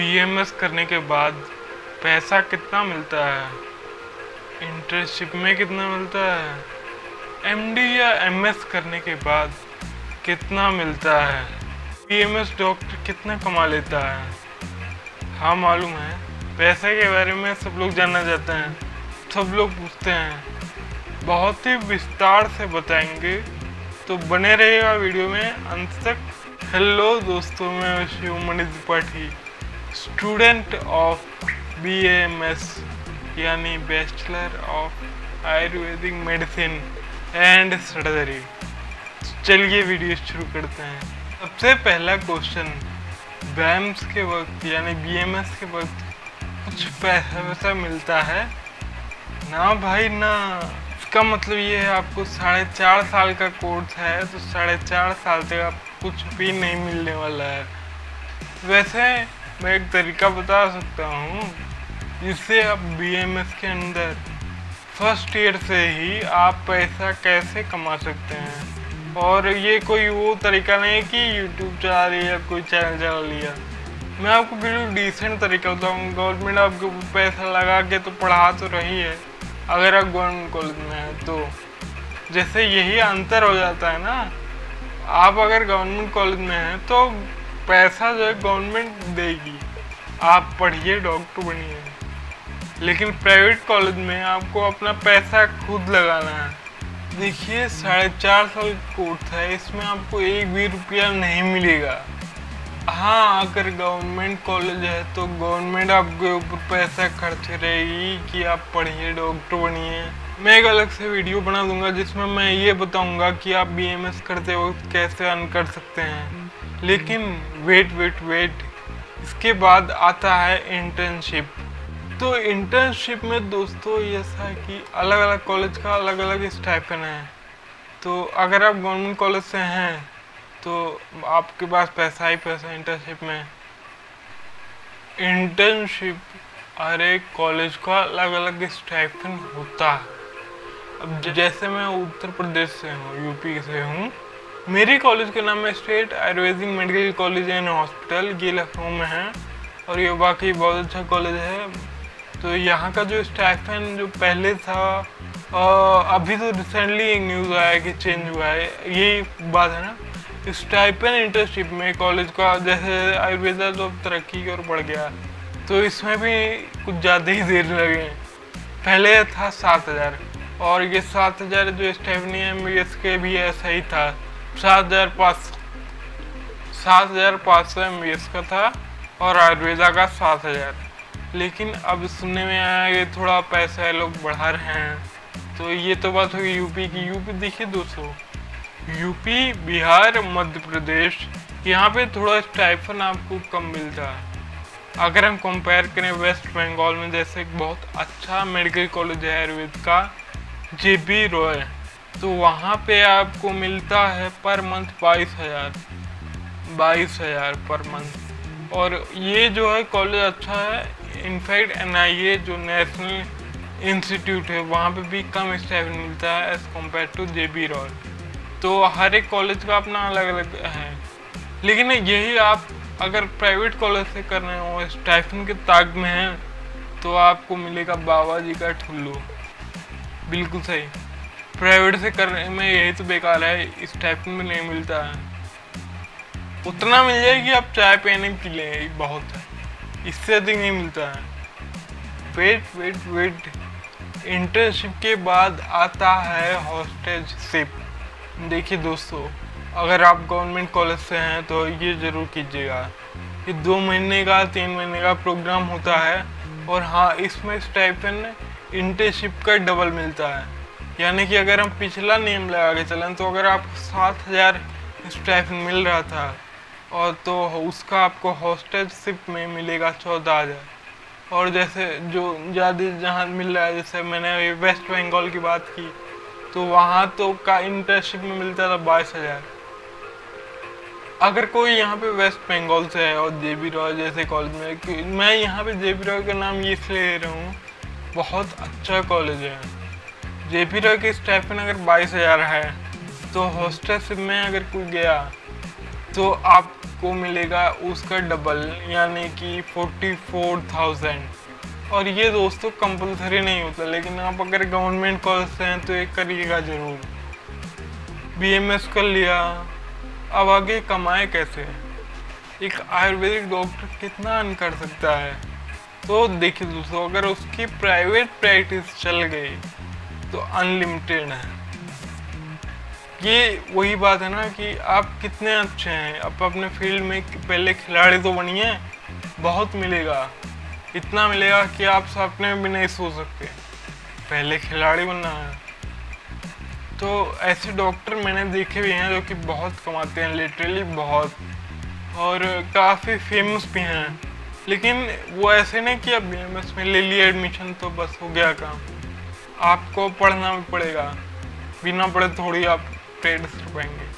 BMS करने के बाद पैसा कितना मिलता है? इंटर्नशिप में कितना मिलता है? एमडी या एमएस करने के बाद कितना मिलता है? बीएमएस डॉक्टर कितना कमा लेता है? हाँ मालूम है। पैसे के बारे में सब लोग जानना चाहते हैं। सब लोग पूछते हैं। बहुत ही विस्तार से बताएँगे। तो बने रहेगा वीडियो में। अंत तक हेलो दोस्तों, मैं Shiv Manish Tripathi. Student of B M S यानी bachelor of Ayurvedic medicine and surgery चलिए वीडियो शुरू करते हैं। सबसे पहला क्वेश्चन बैम्स के वक्त, यानी बी एम एस के वक्त कुछ पैसा वैसा मिलता है? ना भाई, ना। इसका मतलब ये है, आपको साढ़े चार साल का कोर्स है तो साढ़े चार साल तक आप कुछ भी नहीं मिलने वाला है। वैसे मैं एक तरीका बता सकता हूँ, जिससे आप बी के अंदर फ़र्स्ट ईयर से ही आप पैसा कैसे कमा सकते हैं। और ये कोई वो तरीका नहीं कि यूट्यूब चला लिया, कोई चैनल चला लिया। मैं आपको बिल्कुल डिसेंट तरीका बताऊँ गवर्नमेंट आपको पैसा लगा के तो पढ़ा तो रही है, अगर आप गवर्नमेंट कॉलेज में हैं तो। जैसे यही अंतर हो जाता है ना। आप अगर गवर्नमेंट कॉलेज में हैं तो पैसा जो है गवर्नमेंट देगी। आप पढ़िए डॉक्टर बनिए। लेकिन प्राइवेट कॉलेज में आपको अपना पैसा खुद लगाना है। देखिए, साढ़े चार साल कोर्स है, इसमें आपको एक भी रुपया नहीं मिलेगा। हाँ अगर गवर्नमेंट कॉलेज है तो गवर्नमेंट आपके ऊपर पैसा खर्च रहेगी कि आप पढ़िए डॉक्टर बनिए। मैं एक अलग से वीडियो बना दूँगा, जिसमें मैं ये बताऊँगा कि आप बीएमएस करते वक्त कैसे अर्न कर सकते हैं। लेकिन वेट वेट वेट इसके बाद आता है इंटर्नशिप तो इंटर्नशिप में दोस्तों ऐसा है कि अलग अलग कॉलेज का अलग अलग स्टाइपन है। तो अगर आप गवर्नमेंट कॉलेज से हैं तो आपके पास पैसा ही पैसा इंटर्नशिप में। इंटर्नशिप हर एक कॉलेज का अलग अलग स्टाइपन होता है। अब जैसे मैं उत्तर प्रदेश से हूँ यूपी से हूँ मेरी कॉलेज का नाम है state Ayurvedic medical college and hospital ये लखनऊ में है। और ये बाकी बहुत अच्छा कॉलेज है। तो यहाँ का जो स्टाइफन जो पहले था आ, अभी तो रिसेंटली एक न्यूज़ आया कि चेंज हुआ है। यही बात है ना स्टाइपन इंटर्नशिप में कॉलेज का जैसे आयुर्वेदा तो तरक्की की ओर बढ़ गया। तो इसमें भी कुछ ज़्यादा ही देर लगे पहले था सात हज़ार और ये सात हज़ार जो स्टेफनी एम के भी ऐसा ही था। सात हज़ार पाँच सात हज़ार पाँच सौ एम का था और आयुर्वेदा का सात हज़ार। लेकिन अब सुनने में आया कि थोड़ा पैसा है लोग बढ़ा रहे हैं। तो ये तो बात होगी यूपी की। यूपी देखिए दोस्तों यूपी बिहार, मध्य प्रदेश, यहाँ पे थोड़ा स्टाइफन आपको कम मिलता है। अगर हम कंपेयर करें वेस्ट बंगाल में, जैसे एक बहुत अच्छा मेडिकल कॉलेज है आयुर्वेद का जे बी रॉय तो वहाँ पे आपको मिलता है पर मंथ बाईस हज़ार। बाईस हज़ार पर मंथ। और ये जो है कॉलेज अच्छा है। इनफैक्ट एन जो नेशनल इंस्टीट्यूट है, वहाँ पे भी कम स्टाइफन मिलता है as compare to J B Roy तो हर एक कॉलेज का अपना अलग अलग है। लेकिन यही आप अगर प्राइवेट कॉलेज से कर रहे हो स्टाइफन के ताक में हैं तो आपको मिलेगा बाबा जी का ठुल्लू। बिल्कुल सही। प्राइवेट से करने में यही तो बेकार है, इस टाइप में नहीं मिलता है। उतना मिल जाएगी आप चाय पीने पी लें बहुत है। इससे अधिक नहीं मिलता है। वेट वेट वेट इंटर्नशिप के बाद आता है हॉस्टेज शिप देखिए दोस्तों, अगर आप गवर्नमेंट कॉलेज से हैं तो ये ज़रूर कीजिएगा। ये दो महीने का, तीन महीने का प्रोग्राम होता है, और हाँ इसमें स्टाइपन इंटर्नशिप का डबल मिलता है। यानी कि अगर हम पिछला नियम लगा के चलें तो अगर आप सात हज़ार स्टाइफन मिल रहा था, और तो उसका आपको हॉस्टेलशिप में मिलेगा चौदह हज़ार। और जैसे जो ज़्यादा जहाँ मिल रहा है, जैसे मैंने अभी वेस्ट बंगाल की बात की तो वहाँ तो का इंटर्नशिप में मिलता था बाईस हज़ार। अगर कोई यहाँ पे वेस्ट बंगाल से है, और जे बी रॉय जैसे कॉलेज में मैं यहाँ पे जे बी रॉय का नाम इसलिए ले रहा हूँ, बहुत अच्छा कॉलेज है। जे पी रॉय की स्टाइफन अगर बाईस हज़ार है तो हॉस्टल में अगर कोई गया तो आपको मिलेगा उसका डबल, यानी कि फोर्टी फोर थाउज़ेंड। और ये दोस्तों कंपलसरी नहीं होता, लेकिन आप अगर गवर्नमेंट कॉलेज से हैं तो ये करिएगा ज़रूर। बी एम एस कर लिया, अब आगे कमाए कैसे? एक आयुर्वेदिक डॉक्टर कितना अर्न कर सकता है? तो देखिए दोस्तों, अगर उसकी प्राइवेट प्रैक्टिस चल गई तो अनलिमिटेड है। ये वही बात है ना कि आप कितने अच्छे हैं। आप अपने फ़ील्ड में पहले खिलाड़ी तो बनिए, बहुत मिलेगा। इतना मिलेगा कि आप सपने में भी नहीं सो सकते। पहले खिलाड़ी बनना है। तो ऐसे डॉक्टर मैंने देखे भी हैं जो कि बहुत कमाते हैं लिटरली बहुत। और काफ़ी फ़ेमस भी हैं। लेकिन वो ऐसे नहीं कि अब बी में ले लिया एडमिशन तो बस हो गया काम। आपको पढ़ना भी पड़ेगा। बिना पढ़े थोड़ी आप कर पाएँगे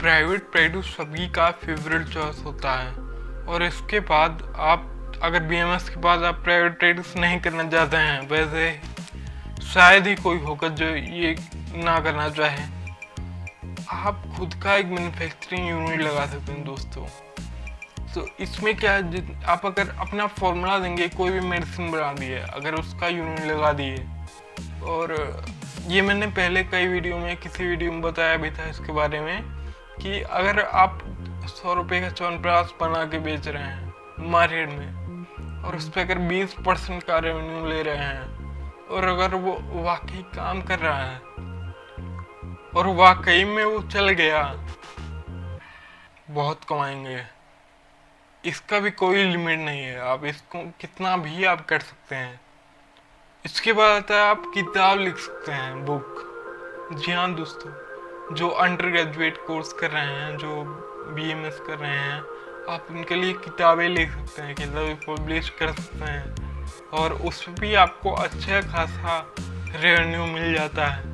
प्राइवेट प्रैक्टिस सभी का फेवरेट चॉइस होता है। और इसके बाद आप, अगर बीएमएस के बाद आप प्राइवेट प्रैक्टिस नहीं करना चाहते हैं, वैसे शायद ही कोई होगा जो ये ना करना चाहे। आप खुद का एक मैन्युफैक्चरिंग यूनिट लगा सकते हैं दोस्तों। तो इसमें क्या है आप अगर अपना फॉर्मूला देंगे, कोई भी मेडिसिन बना दिए, अगर उसका यूनिट लगा दिए, और ये मैंने पहले कई वीडियो में, किसी वीडियो में बताया भी था इसके बारे में, कि अगर आप सौ रुपये का चौनप्राश बना के बेच रहे हैं, मार्केट में, और उस पर अगर बीस परसेंट का रेवेन्यू ले रहे हैं, और अगर वो वाकई काम कर रहा है, और वाकई में वो चल गया, बहुत कमाएँगे। इसका भी कोई लिमिट नहीं है। आप इसको कितना भी आप कर सकते हैं। इसके बाद आता है आप किताब लिख सकते हैं बुक जी हाँ दोस्तों, जो अंडर ग्रेजुएट कोर्स कर रहे हैं, जो बी एम एस कर रहे हैं, आप उनके लिए किताबें लिख सकते हैं, किताबें पब्लिश कर सकते हैं। और उस पर भी आपको अच्छा खासा रेवेन्यू मिल जाता है।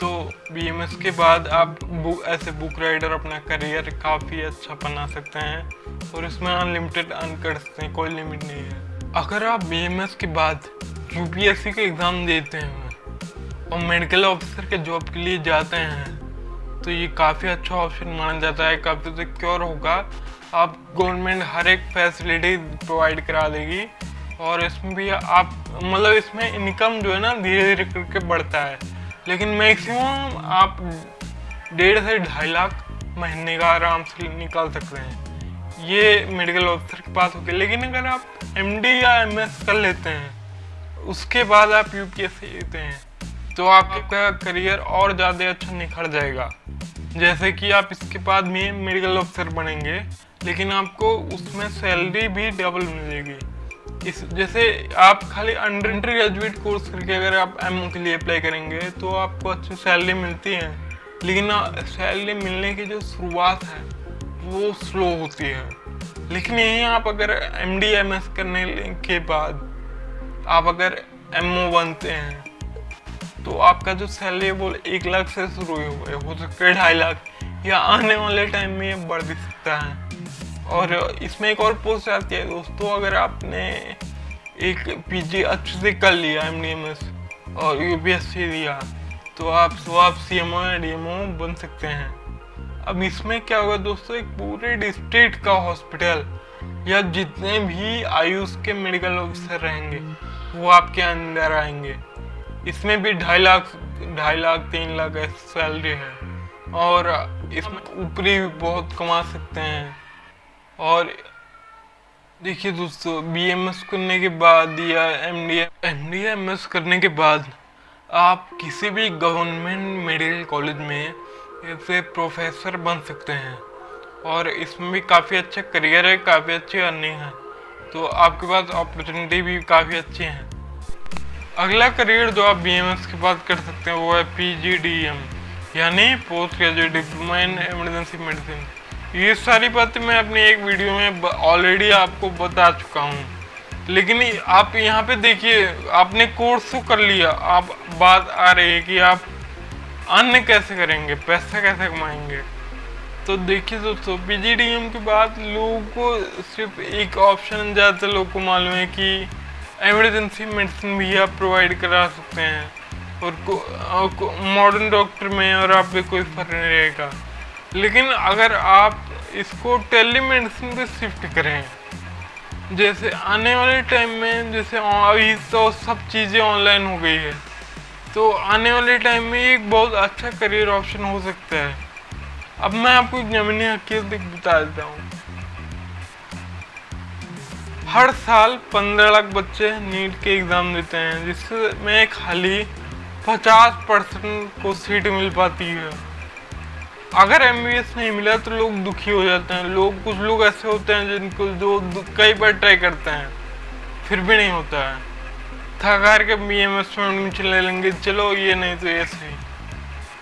तो एस के बाद आप बुक ऐसे बुक राइडर अपना करियर काफ़ी अच्छा बना सकते हैं और इसमें अनलिमिटेड अर्न कर सकते हैं, कोई लिमिट नहीं है। अगर आप एस के बाद यूपीएससी का एग्ज़ाम देते हैं और मेडिकल ऑफिसर के जॉब के लिए जाते हैं तो ये काफ़ी अच्छा ऑप्शन माना जाता है। काफ़ी सिक्योर होगा। आप गवर्नमेंट हर एक फैसिलिटी प्रोवाइड करा देगी और इसमें भी आप मतलब इसमें इनकम जो है ना धीरे धीरे करके बढ़ता है। लेकिन मैक्सिमम आप डेढ़ से ढाई लाख महीने का आराम से निकाल सकते हैं। ये मेडिकल ऑफिसर के पास होके लेकिन अगर आप एमडी या एमएस कर लेते हैं, उसके बाद आप यूपीएससी देते हैं तो आपका करियर और ज़्यादा अच्छा निखर जाएगा। जैसे कि आप इसके बाद में मेडिकल ऑफिसर बनेंगे, लेकिन आपको उसमें सैलरी भी डबल मिलेगी। इस, जैसे आप खाली अंडर अंडर ग्रेजुएट कोर्स करके अगर आप एमओ के लिए अप्लाई करेंगे तो आपको अच्छी सैलरी मिलती है। लेकिन सैलरी मिलने की जो शुरुआत है, वो स्लो होती है। लेकिन यहीं आप अगर एम डी एम एस करने के बाद आप अगर एम ओ बनते हैं तो आपका जो सैलरी वो एक लाख से शुरू हो सकता है ढाई लाख या आने वाले टाइम में बढ़ भी सकता है। और इसमें एक और पोस्ट आती है, दोस्तों, अगर आपने एक पीजी अच्छे से कर लिया एम और यूपीएससी दिया तो आप तो आप सी एम ओ या डी एम ओ बन सकते हैं। अब इसमें क्या होगा, दोस्तों, एक पूरे डिस्ट्रिक्ट का हॉस्पिटल या जितने भी आयुष के मेडिकल ऑफिसर रहेंगे, वो आपके अंदर आएँगे। इसमें भी ढाई लाख ढाई लाख, तीन लाख सैलरी है और इसमें ऊपरी बहुत कमा सकते हैं। और देखिए दोस्तों बी एम एस करने के बाद या M D M D M S करने के बाद आप किसी भी गवर्नमेंट मेडिकल कॉलेज में ऐसे प्रोफेसर बन सकते हैं। और इसमें भी काफ़ी अच्छा करियर है, काफ़ी अच्छी अर्निंग है। तो आपके पास अपॉर्चुनिटी भी काफ़ी अच्छी हैं। अगला करियर जो आप बी के बाद कर सकते हैं, वो है पी जी डी एम यानी post graduate diploma in emergency medicine ये सारी बातें मैं अपनी एक वीडियो में ऑलरेडी आपको बता चुका हूँ। लेकिन आप यहाँ पे देखिए, आपने कोर्स तो कर लिया। आप, बात आ रही है कि आप अन्य कैसे करेंगे? पैसा कैसे कमाएँगे? तो देखिए दोस्तों पी जी डी एम के बाद लोगों को सिर्फ़ एक ऑप्शन ज़्यादातर लोगों को मालूम है कि एमरजेंसी मेडिसिन भी आप प्रोवाइड करा सकते हैं। और मॉडर्न डॉक्टर में और आप पे कोई फ़र्क नहीं रहेगा। लेकिन अगर आप इसको टेली मेडिसिन पे शिफ्ट करें, जैसे आने वाले टाइम में, जैसे अभी तो सब चीज़ें ऑनलाइन हो गई है तो आने वाले टाइम में एक बहुत अच्छा करियर ऑप्शन हो सकता है। अब मैं आपको जमीनी हकीकत बता देता हूँ। हर साल पंद्रह लाख बच्चे नीट के एग्ज़ाम देते हैं, जिससे जिसमें खाली पचास परसेंट को सीट मिल पाती है। अगर एम नहीं मिला तो लोग दुखी हो जाते हैं। लोग कुछ लोग ऐसे होते हैं जिनको जो कई बार ट्राई करते हैं, फिर भी नहीं होता है। थकार के बी एम एस में चले लेंगे, चलो ये नहीं तो ये सही।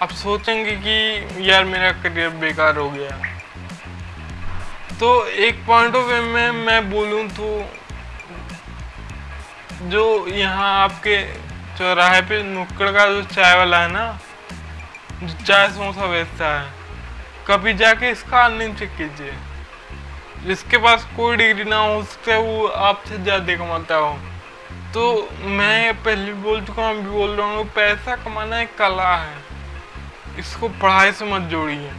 अब सोचेंगे कि यार मेरा करियर बेकार हो गया। तो एक पॉइंट ऑफ़ व्यू में मैं बोलूँ तो जो यहाँ आपके चौराहे पे नुक्कड़ का जो चाय वाला है ना, जो चाय समोसा बेचता है कभी जाके इसका अर्निंग चेक कीजिए। जिसके पास कोई डिग्री ना हो सकता वो आपसे ज़्यादा कमाता हो। तो मैं पहले बोल चुका हूँ, अभी बोल रहा हूँ, पैसा कमाना एक कला है। इसको पढ़ाई से मत जोड़िए।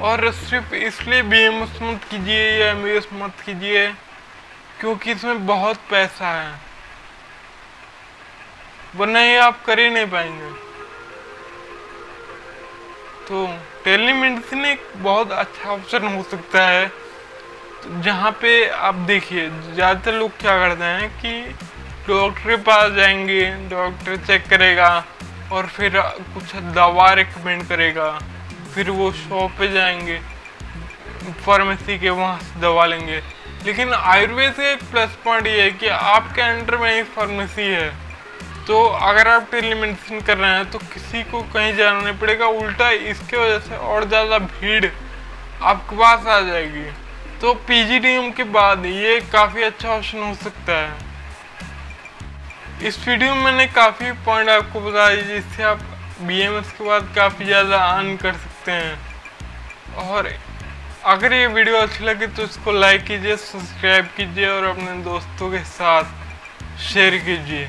और सिर्फ़ इसलिए बी एम एस मत कीजिए या एम एस मत कीजिए, क्योंकि इसमें बहुत पैसा है। वरना ये आप कर ही नहीं पाएँगे। तो टेली मेडिसिन एक बहुत अच्छा ऑप्शन हो सकता है। जहाँ पे आप देखिए, ज़्यादातर लोग क्या करते हैं कि डॉक्टर के पास जाएँगे डॉक्टर चेक करेगा और फिर कुछ दवा रिकमेंड करेगा, फिर वो शॉप पे जाएँगे फार्मेसी के वहाँ से दवा लेंगे। लेकिन आयुर्वेद का एक प्लस पॉइंट ये है कि आपके अंडर में ही फार्मेसी है। तो अगर आप टेलीमेडिसिन कर रहे हैं तो किसी को कहीं जाना नहीं पड़ेगा। उल्टा इसके वजह से और ज़्यादा भीड़ आपके पास आ जाएगी। तो पीजीडीएम के बाद ये काफ़ी अच्छा ऑप्शन हो सकता है। इस वीडियो में मैंने काफ़ी पॉइंट आपको बताया जिससे आप बीएमएस के बाद काफ़ी ज़्यादा अर्न कर सकते हैं। और अगर ये वीडियो अच्छी लगे तो इसको लाइक कीजिए सब्सक्राइब कीजिए, और अपने दोस्तों के साथ शेयर कीजिए।